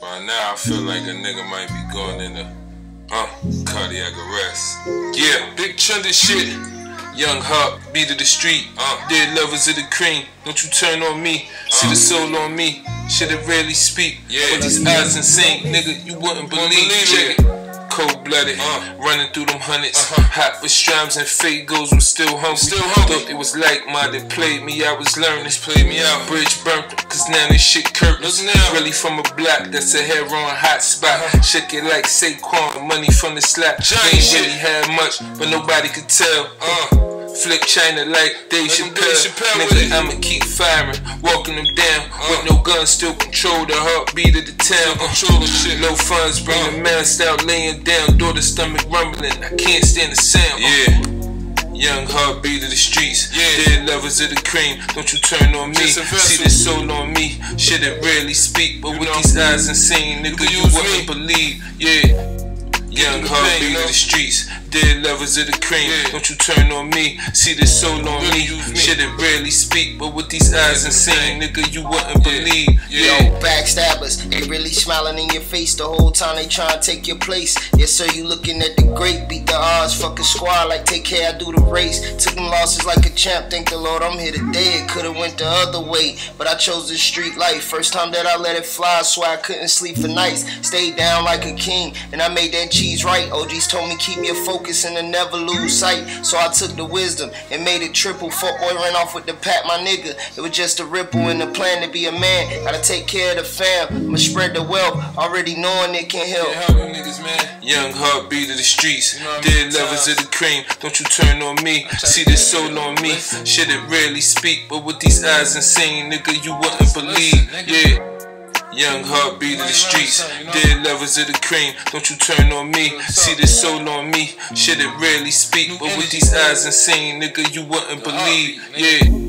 By now, I feel like a nigga might be going into uh, cardiac arrest. Yeah, big chunda shit. Young Hawk, beat of the street. Uh, dead lovers of the cream. Don't you turn on me. See the soul on me. Shit, it rarely speak. Yeah, but these eyes insane, nigga. You wouldn't believe. Check it cold blooded, uh, running through them 100s uh-huh. Hot with strams and fake goals was still hungry. Still hungry. Thought it was like minded, played me, I was learning. Played me out. Bridge burnt, cause now this shit curtains. Really from a block, that's a hair on hot spot. Uh-huh. Shake it like Saquon, money from the slap. Ain't really had much, but nobody could tell. Uh. Flip China like Dave Chappelle. Nigga, I'ma keep firing, walking them down. Uh. With no guns, still control the heartbeat of the town. Control the shit. No funds, bring uh. the mask out, laying down. Door the stomach rumbling, I can't stand the sound. Yeah. Young heartbeat of the streets, yeah. dead lovers of the cream. Don't you turn on me? See the soul on me. Shit, it rarely speak, but you with know. these eyes insane, nigga, you, you wouldn't me. believe. Yeah. Young heartbeat of the streets, dead lovers of the cream. Yeah. Don't you turn on me, see the soul on me. me. Shit, it rarely speak, but with these eyes insane, nigga, you wouldn't believe. Yeah. Yo, backstabbers, they really smiling in your face the whole time they trying to take your place. Yes, sir, you looking at the great, beat the odds, fucking squad like take care, I do the race. Took them losses like a champ, thank the Lord I'm here today. It could've went the other way, but I chose the street life. First time that I let it fly, so I couldn't sleep for nights. Stayed down like a king, and I made that cheese right. OGs told me keep your focus and to never lose sight. So I took the wisdom and made it triple. Fuck boy ran off with the pat, my nigga. It was just a ripple in the plan to be a man. Gotta take care of the fam. I'ma spread the wealth, already knowing it can help. Yeah, help them niggas, man. Young heartbeat of the streets. You know Dead lovers of the cream. Don't you turn on me. See the soul on me. Shit, it rarely speak. But with these eyes insane, nigga, you wouldn't believe. Yeah. Young heartbeat of the streets, dead lovers of the cream. Don't you turn on me, see the soul on me. Shit, it rarely speak, but with these eyes insane, nigga, you wouldn't believe. Yeah.